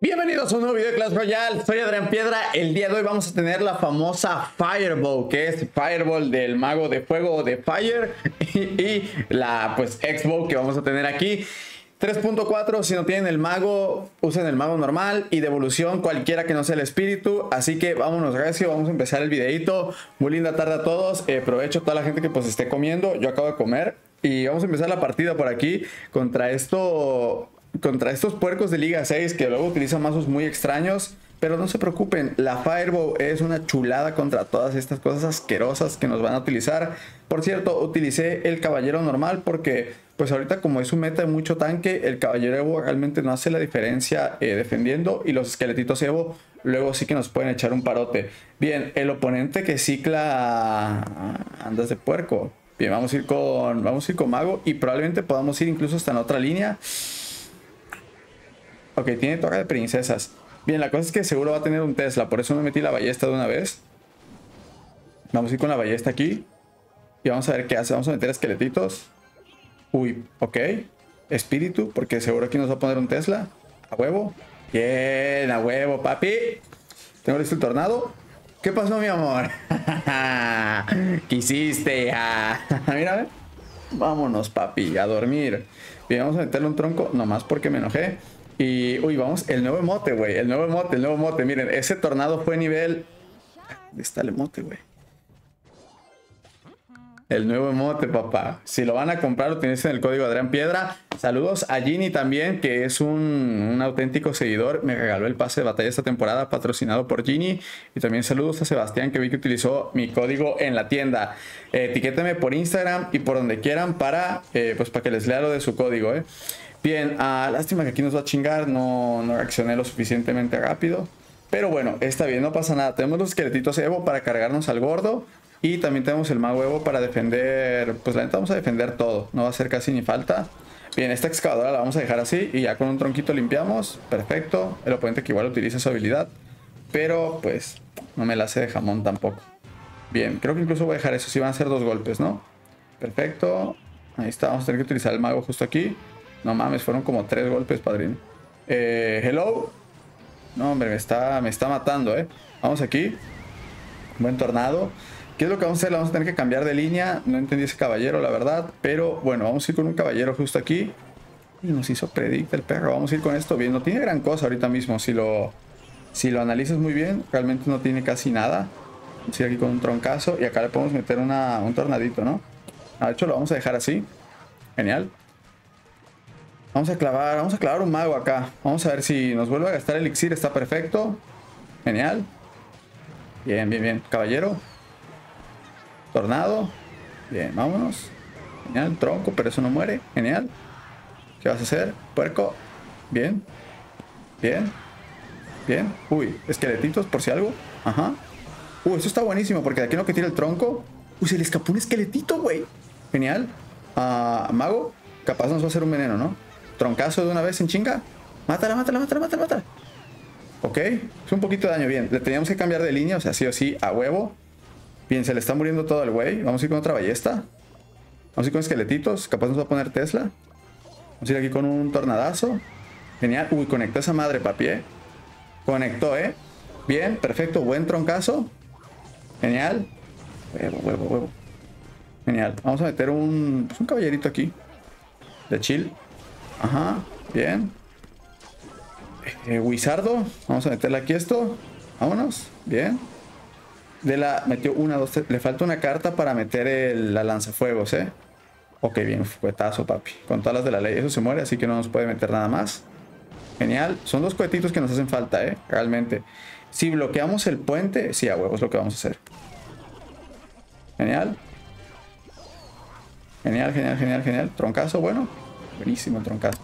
Bienvenidos a un nuevo video de Clash Royale, soy Adrián Piedra, el día de hoy vamos a tener la famosa Fireball, que es Fireball del mago de fuego de Fire y, la pues X-Bow que vamos a tener aquí 3.4, si no tienen el mago, usen el mago normal y de evolución cualquiera que no sea el espíritu. Así que vámonos, gracias, vamos a empezar el videito. Muy linda tarde a todos. Eh, provecho a toda la gente que pues esté comiendo. Yo acabo de comer y vamos a empezar la partida por aquí contra esto, contra estos puercos de Liga 6 que luego utilizan mazos muy extraños. Pero no se preocupen, la Firebow es una chulada contra todas estas cosas asquerosas que nos van a utilizar. Por cierto, utilicé el caballero normal porque pues ahorita como es un meta de mucho tanque, el caballero Evo realmente no hace la diferencia eh, defendiendo y los esqueletitos Evo luego sí que nos pueden echar un parote. Bien, el oponente que cicla andas de puerco. Bien, vamos a ir con vamos a ir con mago y probablemente podamos ir incluso hasta en otra línea. Ok, tiene torre de princesas. Bien, la cosa es que seguro va a tener un Tesla, por eso me metí la ballesta de una vez. Vamos a ir con la ballesta aquí. Y vamos a ver qué hace. Vamos a meter esqueletitos. Uy, ok. Espíritu, porque seguro aquí nos va a poner un Tesla. A huevo. Bien, a huevo, papi. Tengo listo el tornado. ¿Qué pasó, mi amor? ¿Qué hiciste? Mira, Vámonos, papi, a dormir. Bien, vamos a meterle un tronco, nomás porque me enojé. Y, uy, vamos, el nuevo emote, güey. El nuevo emote, el nuevo emote. Miren, ese tornado fue nivel... ¿Dónde está el emote, güey? El nuevo emote, papá. Si lo van a comprar, utilicen el código Adrián Piedra. Saludos a Ginny también, que es un, auténtico seguidor. Me regaló el pase de batalla esta temporada, patrocinado por Ginny. Y también saludos a Sebastián, que vi que utilizó mi código en la tienda. Eh, etiquétenme por Instagram y por donde quieran para, eh, pues, para que les lea lo de su código, eh. Bien, ah, lástima que aquí nos va a chingar. No, no reaccioné lo suficientemente rápido. Pero bueno, está bien, no pasa nada. Tenemos los esqueletitos Evo para cargarnos al gordo. Y también tenemos el mago Evo para defender, pues la neta vamos a defender todo, no va a ser casi ni falta. Bien, esta excavadora la vamos a dejar así y ya con un tronquito limpiamos, perfecto. El oponente que igual utiliza su habilidad, pero pues no me la hace de jamón tampoco. Bien, creo que incluso voy a dejar eso, si van a ser dos golpes, ¿no? Perfecto, ahí está, vamos a tener que utilizar el mago justo aquí. No mames, fueron como tres golpes, padrino. Eh, hello. No, hombre, me está, me está matando, ¿eh? Vamos aquí. Buen tornado. ¿Qué es lo que vamos a hacer? Vamos a tener que cambiar de línea. No entendí ese caballero, la verdad. Pero bueno, vamos a ir con un caballero justo aquí. Nos hizo predict el perro. Vamos a ir con esto bien. No tiene gran cosa ahorita mismo. Si lo, si lo analizas muy bien, realmente no tiene casi nada. Vamos a ir aquí con un troncazo. Y acá le podemos meter una, un tornadito, ¿no? Ah, de hecho, lo vamos a dejar así. Genial. Vamos a clavar, vamos a clavar un mago acá. Vamos a ver si nos vuelve a gastar el elixir. Está perfecto. Genial. Bien, bien, bien. Caballero. Tornado. Bien, vámonos. Genial, tronco, pero eso no muere. Genial. ¿Qué vas a hacer? Puerco. Bien. Bien. Bien. Uy, esqueletitos por si algo. Ajá. Uy, eso está buenísimo porque de aquí no que tira el tronco. Uy, se le escapó un esqueletito, güey. Genial. Uh, mago. Capaz nos va a hacer un veneno, ¿no? Troncazo de una vez en chinga. Mátala, mátala, mátala, mátala, mátala. Ok. Es un poquito de daño. Bien. Le teníamos que cambiar de línea, o sea, sí o sí, a huevo. Bien, se le está muriendo todo el güey. Vamos a ir con otra ballesta. Vamos a ir con esqueletitos. Capaz nos va a poner Tesla. Vamos a ir aquí con un tornadazo. Genial. Uy, conectó esa madre, papi, ¿eh? Conectó, ¿eh? Bien, perfecto. Buen troncazo. Genial. Huevo, huevo, huevo. Genial. Vamos a meter un, pues un caballerito aquí. De chill. Ajá. Bien. Eh, Wizardo. Vamos a meterle aquí esto. Vámonos. Bien. De la metió una, dos, tres. Le falta una carta para meter el, la lanzafuegos, ¿eh? Ok, bien, fuetazo, papi. Con todas las de la ley. Eso se muere, así que no nos puede meter nada más. Genial. Son dos cohetitos que nos hacen falta, ¿eh? Realmente. Si bloqueamos el puente, sí, a huevos es lo que vamos a hacer. Genial. Genial, genial, genial, genial. Troncazo, bueno. Buenísimo el troncazo.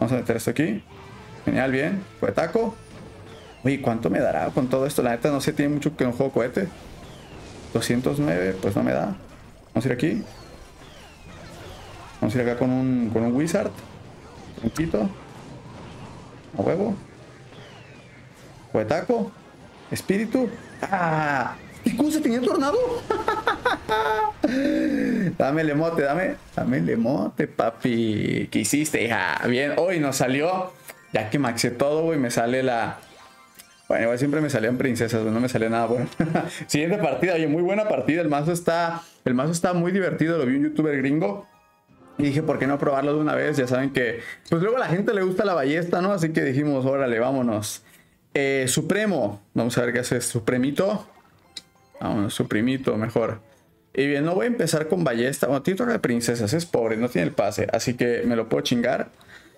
Vamos a meter esto aquí. Genial, bien. Fuetaco. Uy, ¿cuánto me dará con todo esto? La neta no sé, tiene mucho que un juego cohete. 209, pues no me da. Vamos a ir aquí. Vamos a ir acá con un, con un wizard. Un quito. A huevo. Huetaco. Espíritu. ¡Ah! ¿Y cómo se tenía tornado? dame el emote, dame. Dame el emote, papi. ¿Qué hiciste, hija? Bien, hoy nos salió Ya que maxé todo, güey, me sale la... Bueno, igual siempre me salían princesas, no me salía nada bueno. Siguiente partida, oye, muy buena partida. El mazo está, el mazo está muy divertido. Lo vi un youtuber gringo. Y dije, ¿por qué no probarlo de una vez? Ya saben que, pues luego a la gente le gusta la ballesta, ¿no? Así que dijimos, órale, vámonos. Eh, Supremo, vamos a ver qué hace Supremito. Vámonos, Suprimito, mejor. Y bien, no voy a empezar con ballesta. Bueno, toca de princesas, es pobre, no tiene el pase. Así que me lo puedo chingar.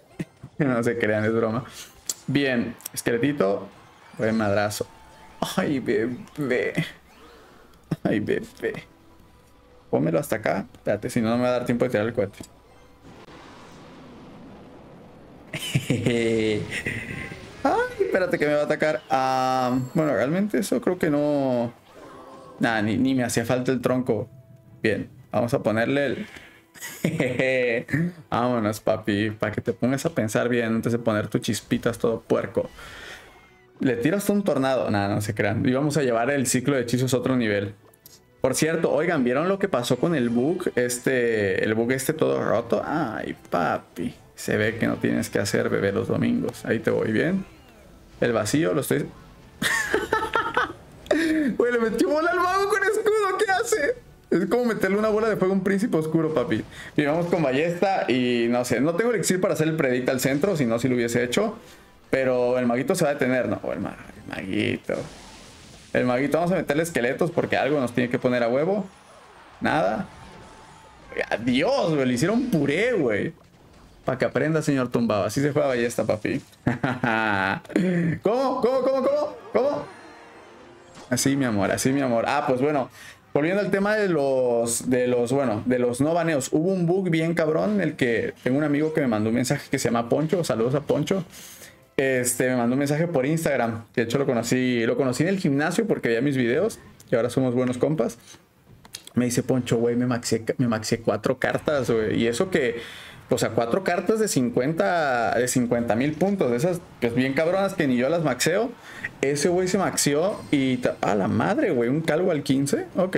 no se crean, es broma. Bien, esqueletito. Buen madrazo. Ay, bebé. Ay, bebé. Pónmelo hasta acá. Espérate, si no, no me va a dar tiempo de tirar el cohete. Ay, espérate que me va a atacar. Ah, bueno, realmente eso creo que no... Nada, ni, ni me hacía falta el tronco. Bien, vamos a ponerle el... Vámonos, papi, para que te pongas a pensar bien antes de poner tus chispitas todo puerco. Le tiras un tornado. Nada, no se crean. Y vamos a llevar el ciclo de hechizos a otro nivel. Por cierto, oigan, ¿vieron lo que pasó con el bug? Este, el bug este todo roto. Ay, papi. Se ve que no tienes que hacer bebé los domingos. Ahí te voy bien. El vacío lo estoy... Le metió bola al mago con escudo. ¿Qué hace? Es como meterle una bola de fuego a un príncipe oscuro, papi. Y vamos con ballesta y no sé. No tengo elixir para hacer el predict al centro, si no, si lo hubiese hecho. Pero el maguito se va a detener, ¿no? El, maguito. El maguito, vamos a meterle esqueletos porque algo nos tiene que poner a huevo. Nada. Adiós, güey. Le hicieron puré, güey. Para que aprenda, señor tumbado. Así se juega ballesta, papi. ¿Cómo? ¿Cómo? ¿Cómo? ¿Cómo? ¿Cómo? Así, mi amor. Así, mi amor. Ah, pues bueno. Volviendo al tema de los, de los, bueno, de los no baneos. Hubo un bug bien cabrón en el que tengo un amigo que me mandó un mensaje que se llama Poncho. Saludos a Poncho. Este, me mandó un mensaje por Instagram. De hecho, lo conocí, lo conocí en el gimnasio porque veía mis videos y ahora somos buenos compas. Me dice Poncho, güey, me maxé, me maxé cuatro cartas, güey. Y eso que, o sea, cuatro cartas de 50 de 50 mil puntos. De esas, pues bien cabronas que ni yo las maxeo. Ese güey se maxió y, a la madre, güey, un calvo al 15. Ok.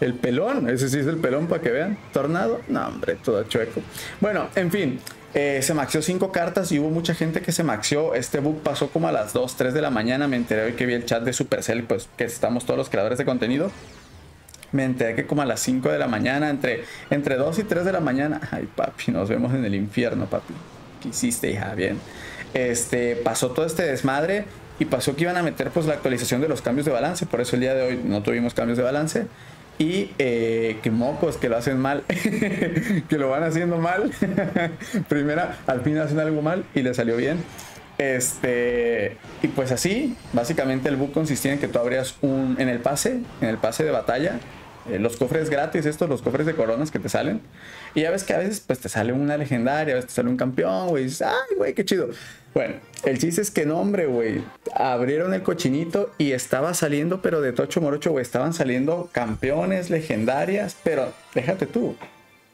El pelón, ese sí es el pelón para que vean. Tornado, no, hombre, todo chueco. Bueno, en fin, eh, se maxió cinco cartas y hubo mucha gente que se maxió. Este bug pasó como a las 2, 3 de la mañana. Me enteré hoy que vi el chat de Supercell, pues que estamos todos los creadores de contenido. Me enteré que como a las 5 de la mañana, entre, entre 2 y 3 de la mañana. Ay, papi, nos vemos en el infierno, papi. ¿Qué hiciste, hija? Bien. Este, pasó todo este desmadre y pasó que iban a meter pues la actualización de los cambios de balance. Por eso el día de hoy no tuvimos cambios de balance. Y eh, que mocos que lo hacen mal, que lo van haciendo mal. Primera, al fin hacen algo mal y le salió bien. Este, y pues así, básicamente el bug consistía en que tú abrías un, en el pase, en el pase de batalla, eh, los cofres gratis, estos, los cofres de coronas que te salen. Y ya ves que a veces pues te sale una legendaria, a veces te sale un campeón, güey. ay, güey, qué chido. Bueno, el chiste es que no, hombre, güey. Abrieron el cochinito y estaba saliendo, pero de Tocho Morocho, güey, estaban saliendo campeones, legendarias, pero déjate tú.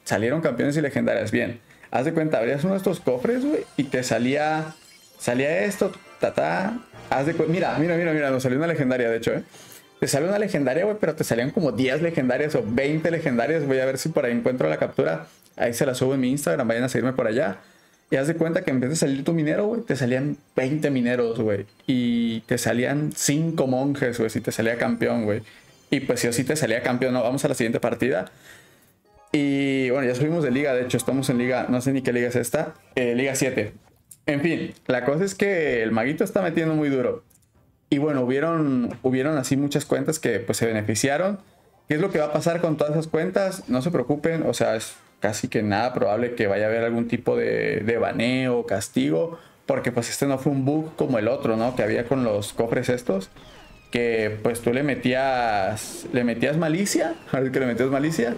Salieron campeones y legendarias. Bien, haz de cuenta, abrías uno de estos cofres, güey, y te salía. Salía esto, ta, Haz de Mira, mira, mira, mira, nos salió una legendaria, de hecho, ¿eh? Te sale una legendaria, güey, pero te salían como 10 legendarias o 20 legendarias. Voy a ver si por ahí encuentro la captura. Ahí se la subo en mi Instagram, vayan a seguirme por allá. Y haz de cuenta que en vez de salir tu minero, güey, te salían 20 mineros, güey. Y te salían 5 monjes, güey, si te salía campeón, güey. Y pues si o sí te salía campeón, no, vamos a la siguiente partida. Y bueno, ya subimos de liga, de hecho, estamos en liga, no sé ni qué liga es esta, eh, liga 7. En fin, la cosa es que el maguito está metiendo muy duro. Y bueno, hubieron, hubieron así muchas cuentas que pues se beneficiaron. ¿Qué es lo que va a pasar con todas esas cuentas? No se preocupen, o sea, es casi que nada probable que vaya a haber algún tipo de, de baneo castigo, porque pues este no fue un bug como el otro, ¿no? Que había con los cofres estos, que pues tú le metías, le metías malicia, a ver que le metías malicia,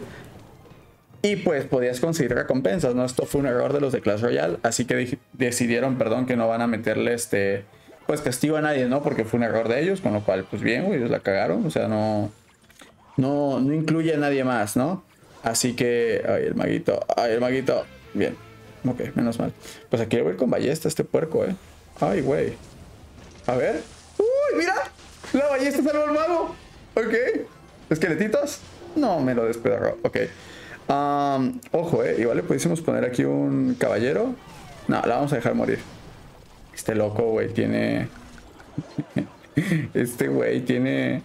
y pues podías conseguir recompensas, ¿no? Esto fue un error de los de Clash Royale, así que decidieron, perdón, que no van a meterle este pues castigo a nadie, ¿no? Porque fue un error de ellos, con lo cual, pues bien, güey, ellos la cagaron, o sea, no, no, no incluye a nadie más, ¿no? Así que, ay, el maguito, ay, el maguito, bien, ok, menos mal. Pues aquí voy con ballesta este puerco, ¿eh? Ay, güey. A ver. ¡Uy, mira! La ballesta salvó al mago. Ok. ¿Esqueletitos? No, me lo despedorró. Ok. ojo, ¿eh? Igual le pudiésemos poner aquí un caballero. No, la vamos a dejar morir. Este loco, güey, tiene... este güey tiene...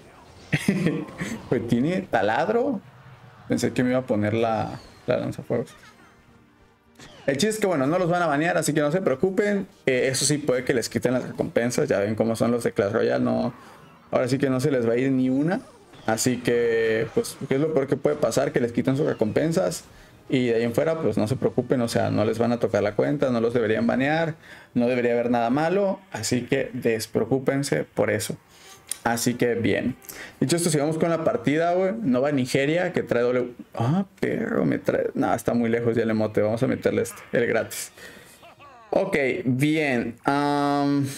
pues tiene taladro. Pensé que me iba a poner la, la lanzafuegos. El chiste es que, bueno, no los van a banear, así que no se preocupen. Eh, eso sí, puede que les quiten las recompensas. Ya ven cómo son los de Clash Royale. No, ahora sí que no se les va a ir ni una. Así que, pues, ¿qué es lo peor que puede pasar? Que les quiten sus recompensas. Y de ahí en fuera, pues no se preocupen, o sea, no les van a tocar la cuenta, no los deberían banear, no debería haber nada malo, así que despreocúpense por eso. Así que bien. Dicho esto, sigamos con la partida, güey. Nova Nigeria, que trae doble. Ah, pero me trae. No, está muy lejos ya el emote. Vamos a meterle este, el gratis. Ok, bien. vamos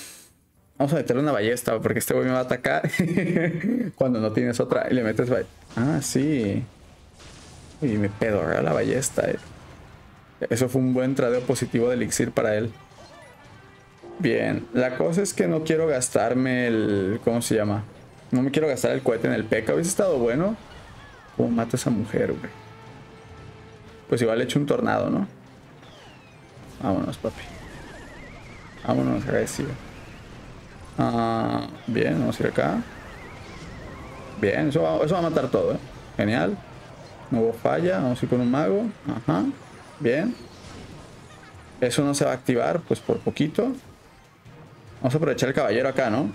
a meterle una ballesta, porque este güey me va a atacar cuando no tienes otra. Y le metes. Ah, sí. Y me pedo, la ballesta. Eh. Eso fue un buen tradeo positivo de elixir para él. Bien, la cosa es que no quiero gastarme el... ¿Cómo se llama? No me quiero gastar el cohete en el peca. Hubiese estado bueno. ¿Cómo mata a esa mujer, güey? Pues igual le echo un tornado, ¿no? Vámonos, papi. Vámonos, agresivo. Ah, bien, vamos a ir acá. Bien, eso eso va a matar todo, ¿eh? Genial. Hubo falla. Vamos a ir con un mago. Ajá. Bien. Eso no se va a activar, pues por poquito. Vamos a aprovechar el caballero acá, ¿no?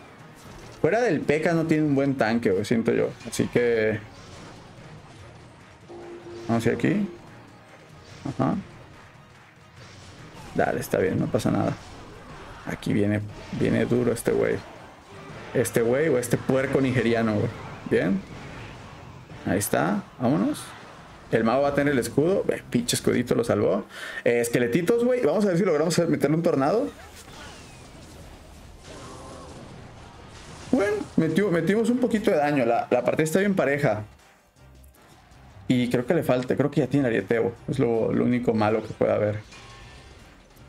Fuera del P.E.K.K.A. no tiene un buen tanque, siento yo. Así que... Vamos a ir aquí. Ajá. Dale, está bien, no pasa nada. Aquí viene, viene duro este güey. Este güey o este puerco nigeriano. Bien. Ahí está. Vámonos. El mago va a tener el escudo. pinche escudito lo salvó. Eh, esqueletitos, güey. Vamos a ver si logramos meterle un tornado. Bueno, metimos un poquito de daño. La, partida está bien pareja. Y creo que le falta. Creo que ya tiene arieteo. Es lo, único malo que puede haber.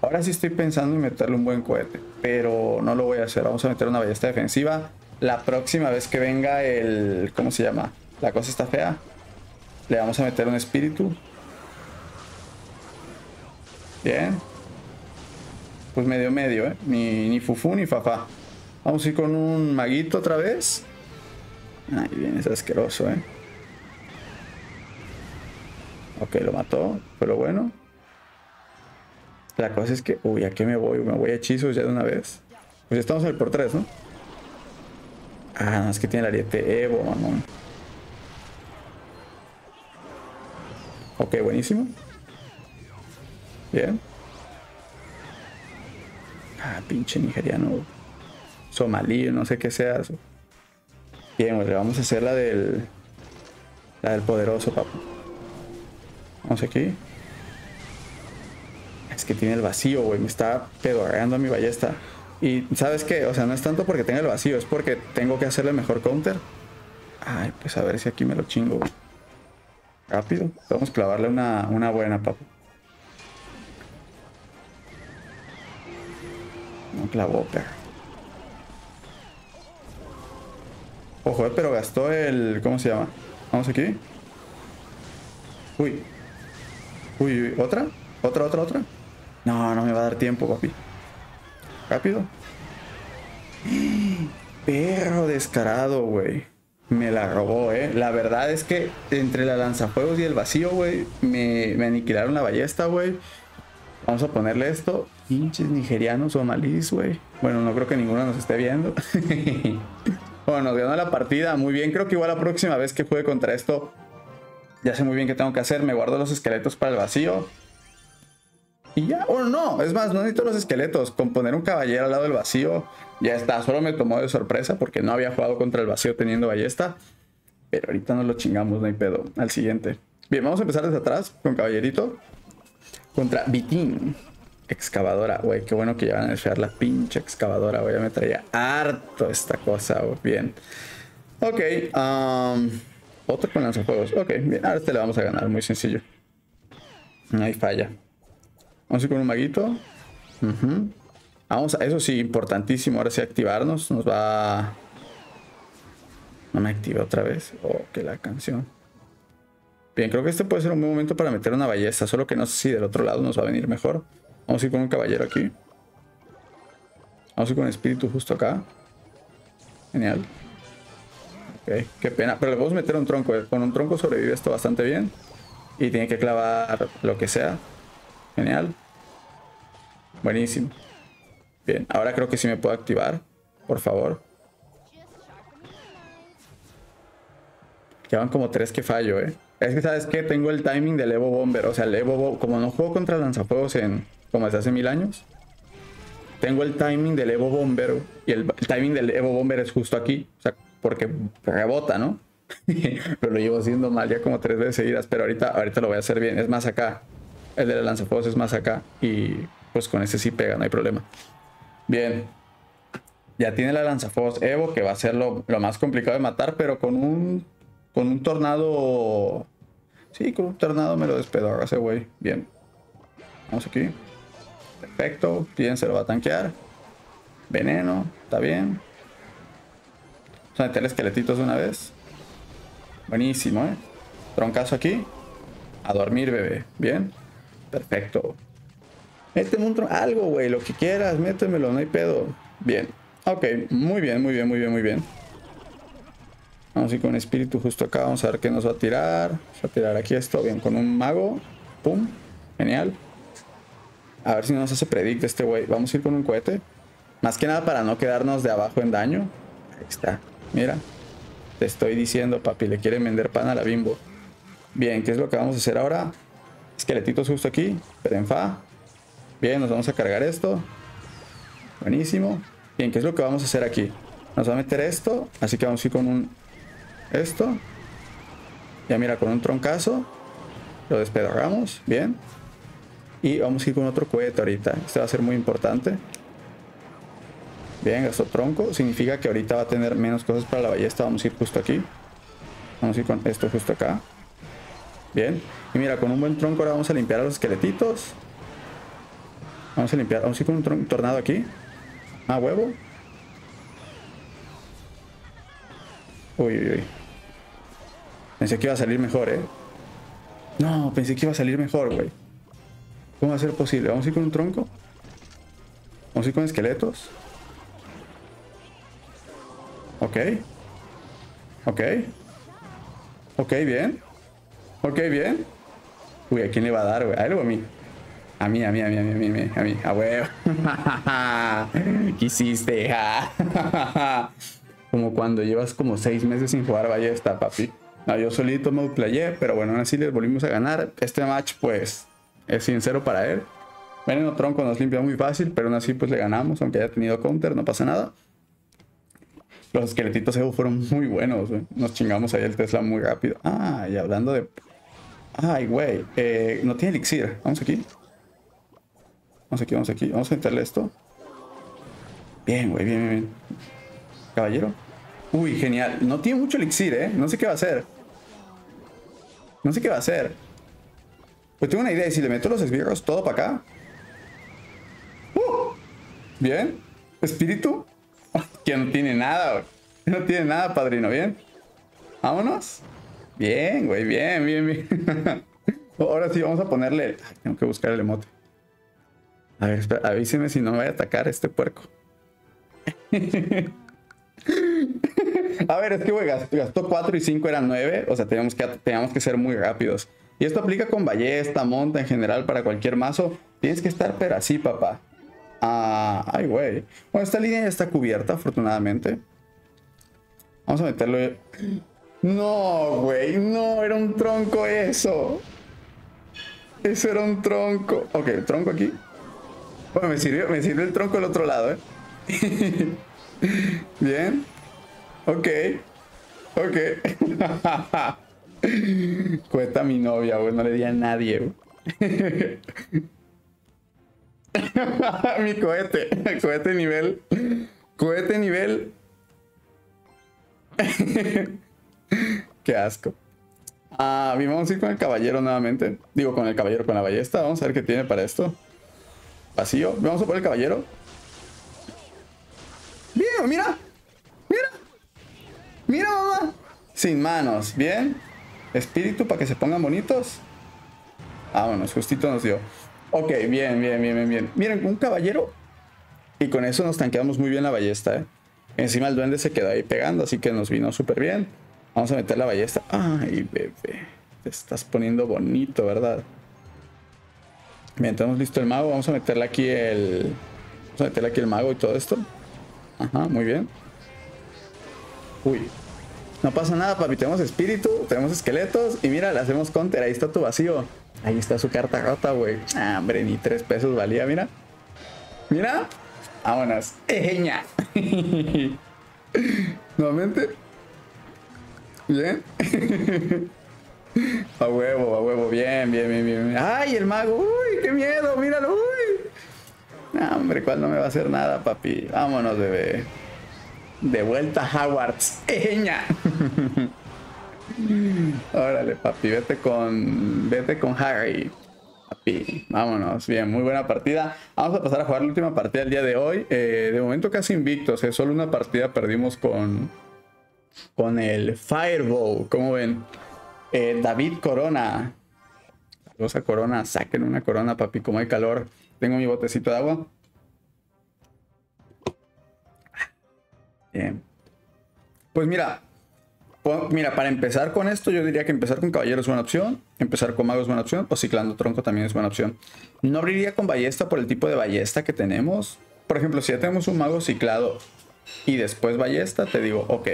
Ahora sí estoy pensando en meterle un buen cohete. Pero no lo voy a hacer. Vamos a meter una ballesta defensiva. La próxima vez que venga el... ¿Cómo se llama? La cosa está fea. Le vamos a meter un espíritu. Bien. Pues medio medio, ¿eh? Ni, ni fufu ni fafa. Vamos a ir con un maguito otra vez. Ay, bien, es asqueroso, ¿eh? Ok, lo mató, pero bueno. La cosa es que... Uy, ¿a qué me voy? Me voy a hechizos ya de una vez. Pues ya estamos en el por 3, ¿no? Ah, no, es que tiene el ariete Evo, mamón. Ok, buenísimo. Bien. Ah, pinche nigeriano somalí, no sé qué sea. Bien, pues vamos a hacer la del. La del poderoso, papá. Vamos aquí. Es que tiene el vacío, güey. Me está pedorreando mi ballesta. Y ¿sabes qué? O sea, no es tanto porque tenga el vacío, es porque tengo que hacerle mejor counter. Ay, pues a ver si aquí me lo chingo, Rápido. Vamos a clavarle una, una buena, papá. No clavó, perro. Ojo, eh, pero gastó el... ¿Cómo se llama? Vamos aquí. Uy. Uy, ¿otra? ¿Otra, otra, otra? No, no me va a dar tiempo, papi. Rápido. Perro descarado, güey. Me la robó, eh. La verdad es que entre la lanzafuegos y el vacío, güey, me, aniquilaron la ballesta, güey. Vamos a ponerle esto. Pinches nigerianos o malís, güey. Bueno, no creo que ninguno nos esté viendo. Bueno, nos ganó la partida. Muy bien. Creo que igual la próxima vez que juegue contra esto, ya sé muy bien qué tengo que hacer. Me guardo los esqueletos para el vacío. Y no, es más, no necesito los esqueletos. Con poner un caballero al lado del vacío, ya está. Solo me tomó de sorpresa porque no había jugado contra el vacío teniendo ballesta. Pero ahorita no lo chingamos, no hay pedo. Al siguiente. Bien, vamos a empezar desde atrás con caballerito. Contra Vitín. Excavadora, güey, qué bueno que ya van a nerfear la pinche excavadora, güey. Ya me traía harto esta cosa. Bien. Ok, um, otro con lanzajuegos. Ok, bien, ahora este le vamos a ganar, muy sencillo. No hay falla. Vamos a ir con un maguito. Vamos a, eso sí, importantísimo. Ahora sí activarnos. Nos va. No me active otra vez. Oh, que la canción. Bien, creo que este puede ser un buen momento para meter una ballesta. Solo que no sé si del otro lado nos va a venir mejor. Vamos a ir con un caballero aquí. Vamos a ir con espíritu justo acá. Genial. Ok, qué pena. Pero le podemos meter un tronco. Con un tronco sobrevive esto bastante bien. Y tiene que clavar lo que sea. Genial. Buenísimo. Bien, ahora creo que sí me puedo activar. Por favor. Quedan como tres que fallo, eh. Es que, ¿sabes qué? Tengo el timing del Evo Bomber. O sea, el Evo Bo- Como no juego contra lanzafuegos en... Como desde hace mil años. Tengo el timing del Evo Bomber. Y el, el timing del Evo Bomber es justo aquí. O sea, porque rebota, ¿no? pero lo llevo haciendo mal ya como tres veces seguidas. Pero ahorita, ahorita lo voy a hacer bien. Es más acá. El de lanzafuegos es más acá. Y pues con ese sí pega, no hay problema. Bien. Ya tiene la lanzafuegos Evo, que va a ser lo, más complicado de matar, pero con un. Con un tornado. Sí, con un tornado me lo despedo ese güey. Bien. Vamos aquí. Perfecto. Bien, se lo va a tanquear. Veneno. Está bien. Vamos a meterle esqueletitos una vez. Buenísimo, ¿eh? Troncazo aquí. A dormir, bebé. Bien. Perfecto. Méteme un algo, güey, lo que quieras, métemelo, no hay pedo. Bien. Ok, muy bien, muy bien, muy bien, muy bien. Vamos a ir con espíritu justo acá, vamos a ver qué nos va a tirar. Vamos a tirar aquí esto, bien, con un mago. Pum, genial. A ver si no nos hace predict este güey. Vamos a ir con un cohete. Más que nada para no quedarnos de abajo en daño. Ahí está, mira. Te estoy diciendo, papi, le quieren vender pan a la bimbo. Bien, ¿qué es lo que vamos a hacer ahora? Esqueletitos justo aquí, Perenfa. Bien, nos vamos a cargar esto. Buenísimo. Bien, ¿qué es lo que vamos a hacer aquí? Nos va a meter esto, así que vamos a ir con un... Esto. Ya mira, con un troncazo. Lo despedorramos, bien. Y vamos a ir con otro cohete ahorita. Este va a ser muy importante. Bien, gastó tronco. Significa que ahorita va a tener menos cosas para la ballesta. Vamos a ir justo aquí. Vamos a ir con esto justo acá. Bien. Y mira, con un buen tronco ahora vamos a limpiar a los esqueletitos. Vamos a limpiar. Vamos a ir con un tornado aquí. Ah, huevo. Uy, uy, uy. Pensé que iba a salir mejor, ¿eh? No, pensé que iba a salir mejor, güey. ¿Cómo va a ser posible? Vamos a ir con un tronco. Vamos a ir con esqueletos. Ok. Ok. Ok, bien. Ok, bien. Uy, ¿a quién le va a dar, güey? ¿A él o a mí? A mí, a mí, a mí, a mí, a mí, a mí, a mí. A huevo. ¿Qué hiciste, hija? como cuando llevas como seis meses sin jugar ballesta, papi. No, yo solito me playé, pero bueno, aún así les volvimos a ganar. Este match, pues, es sincero para él. Veneno Tronco nos limpia muy fácil, pero aún así, pues le ganamos, aunque haya tenido counter, no pasa nada. Los esqueletitos Evo fueron muy buenos, güey. Nos chingamos ahí el Tesla muy rápido. Ah, y hablando de. Ay, güey. eh, no tiene elixir. Vamos aquí. Vamos aquí, vamos aquí. Vamos a meterle esto. Bien, güey, bien, bien, bien. Caballero. Uy, genial. No tiene mucho elixir, ¿eh? No sé qué va a hacer. No sé qué va a hacer. Pues tengo una idea. ¿y Si le meto los esbirros todo para acá. Uh, bien. Espíritu. Que no tiene nada, güey. No tiene nada, padrino. Bien. Vámonos. Bien, güey. Bien, bien, bien. Ahora sí, vamos a ponerle. Tengo que buscar el emote. A ver, espera, avíseme si no me va a atacar este puerco. A ver, es que, güey, gastó 4 y 5 eran 9. O sea, teníamos que, teníamos que ser muy rápidos. Y esto aplica con ballesta, monta en general para cualquier mazo. Tienes que estar, pero así, papá. Ah, ay, güey. Bueno, esta línea ya está cubierta, afortunadamente. Vamos a meterlo. No, güey, no, era un tronco eso. Eso era un tronco. Ok, tronco aquí. Bueno, me sirvió, me sirvió el tronco del otro lado, ¿eh? Bien. Ok. Ok. Cuesta mi novia, güey. No le di a nadie, mi cohete. Cohete nivel. Cohete nivel. Qué asco. Ah, bien, vamos a ir con el caballero nuevamente. Digo, con el caballero, con la ballesta. Vamos a ver qué tiene para esto. Vacío. Vamos a poner el caballero. Bien, mira. Mira. Mira, mamá. Sin manos. Bien. Espíritu para que se pongan bonitos. Vámonos, justito nos dio. Ok, bien, bien, bien, bien, bien. Miren, un caballero. Y con eso nos tanqueamos muy bien la ballesta, ¿eh? Encima el duende se quedó ahí pegando, así que nos vino súper bien. Vamos a meter la ballesta. Ay, bebé. Te estás poniendo bonito, ¿verdad? Bien, tenemos listo el mago. Vamos a meterle aquí el... Vamos a meterle aquí el mago y todo esto. Ajá, muy bien. Uy. No pasa nada, papi. Tenemos espíritu, tenemos esqueletos. Y mira, le hacemos counter. Ahí está tu vacío. Ahí está su carta rota, güey. Ah, hombre, ni tres pesos valía, mira. Mira. Vámonos. Ejeña. Nuevamente. Bien. a huevo, a huevo. Bien, bien, bien, bien. ¡Ay, el mago! ¡Uy, qué miedo! ¡Míralo! ¡Uy! hombre, ¿cuál no me va a hacer nada, papi? Vámonos, bebé. De vuelta a Hogwarts. ¡Ejeña! Órale, papi, vete con. Vete con Harry. Papi, vámonos. Bien, muy buena partida. Vamos a pasar a jugar la última partida del día de hoy. Eh, de momento casi invictos. Eh. Solo una partida perdimos con. Con el Fireball. ¿Cómo ven? Eh, David Corona. Rosa Corona. Saquen una corona, papi. Como hay calor. Tengo mi botecito de agua. Bien. Pues mira, Mira, para empezar con esto, yo diría que empezar con caballero es buena opción, empezar con mago es buena opción, o ciclando tronco también es buena opción. No abriría con ballesta por el tipo de ballesta que tenemos. Por ejemplo, si ya tenemos un mago ciclado y después ballesta, te digo, ok.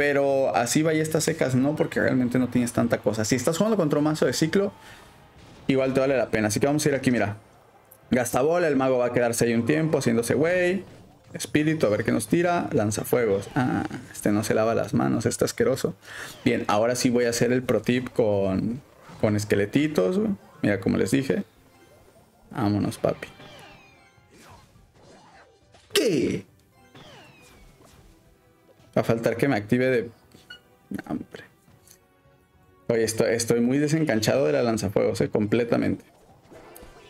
Pero así ballestas secas no, porque realmente no tienes tanta cosa. Si estás jugando contra un mazo de ciclo, igual te vale la pena. Así que vamos a ir aquí, mira. Gasta bola, el mago va a quedarse ahí un tiempo haciéndose güey. Espíritu, a ver qué nos tira. Lanzafuegos. Ah, este no se lava las manos, está asqueroso. Bien, ahora sí voy a hacer el pro tip con, con esqueletitos. Mira, como les dije. Vámonos, papi. ¿Qué? Va a faltar que me active de... Hombre. Oye, estoy, muy desencanchado de la lanzafuegos, eh, completamente.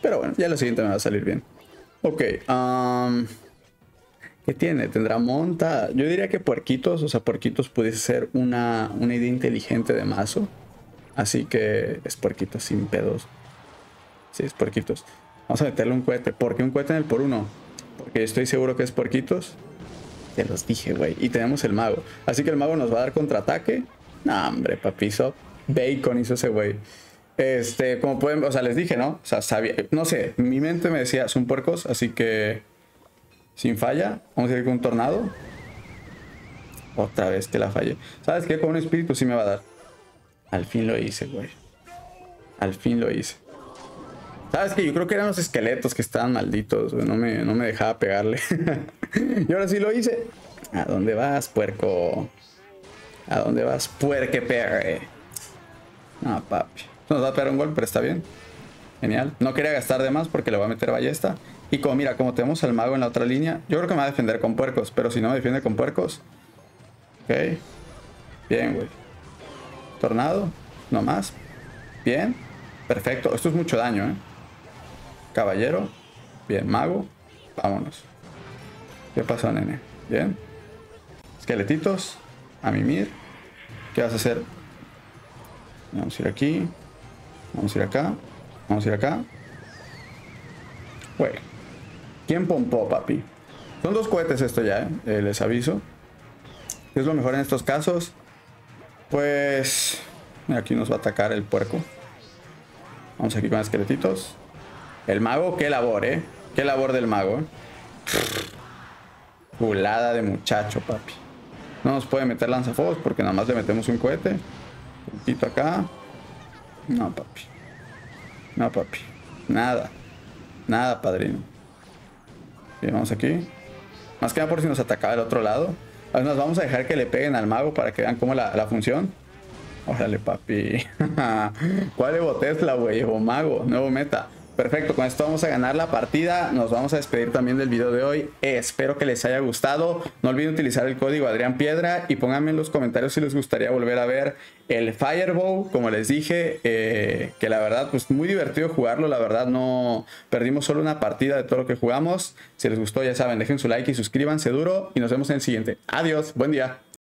Pero bueno, ya lo siguiente me va a salir bien. Ok, ¿Qué tiene? ¿Tendrá monta? Yo diría que puerquitos, o sea, puerquitos pudiese ser una, una idea inteligente de mazo. Así que es puerquitos sin pedos. Sí, es puerquitos. Vamos a meterle un cohete. ¿Por qué un cohete en el por uno? Porque estoy seguro que es puerquitos. Te los dije, güey. Y tenemos el mago. Así que el mago nos va a dar contraataque. No, hombre, papizo. Bacon hizo ese güey. Este, como pueden, o sea, les dije, ¿no? O sea, sabía, no sé, mi mente me decía, son puercos, así que sin falla. Vamos a ir con un tornado. Otra vez que la falle. ¿Sabes qué? Con un espíritu sí me va a dar. Al fin lo hice, güey. Al fin lo hice. ¿Sabes qué? Yo creo que eran los esqueletos que estaban malditos, güey. No me, no me dejaba pegarle. y ahora sí lo hice. ¿A dónde vas, puerco? ¿A dónde vas, puerque perre? No, papi. Nos va a pegar un gol, pero está bien. Genial. No quería gastar de más porque le voy a meter ballesta. Y como, mira, como tenemos al mago en la otra línea, yo creo que me va a defender con puercos. Pero si no me defiende con puercos... Ok. Bien, güey. Tornado. No más. Bien. Perfecto. Esto es mucho daño, ¿eh? Caballero. Bien. Mago. Vámonos. ¿Qué pasó, nene? Bien. Esqueletitos. A mimir. ¿Qué vas a hacer? Vamos a ir aquí. Vamos a ir acá. Vamos a ir acá. Bueno. ¿Quién pompó, papi? Son dos cohetes esto ya, ¿eh? les aviso. ¿Qué es lo mejor en estos casos? Pues... Aquí nos va a atacar el puerco. Vamos aquí con esqueletitos. El mago, qué labor, ¿eh? Qué labor del mago, ¿eh? Pulada de muchacho, papi. No nos puede meter lanzafuegos porque nada más le metemos un cohete. Un poquito acá. No, papi. No, papi. Nada. Nada, padrino. Bien, vamos aquí. Más que nada por si nos atacaba del otro lado. Nos vamos a dejar que le peguen al mago para que vean cómo la, la función. Órale, papi. ¿Cuál Evo Tesla, güey? Evo Mago, nuevo meta. Perfecto, con esto vamos a ganar la partida. Nos vamos a despedir también del video de hoy. espero que les haya gustado. No olviden utilizar el código Adrián Piedra y pónganme en los comentarios si les gustaría volver a ver el Fireball. Como les dije, eh, que la verdad, pues muy divertido jugarlo. La verdad, no perdimos solo una partida de todo lo que jugamos. Si les gustó, ya saben, dejen su like y suscríbanse duro. Y nos vemos en el siguiente. Adiós, buen día.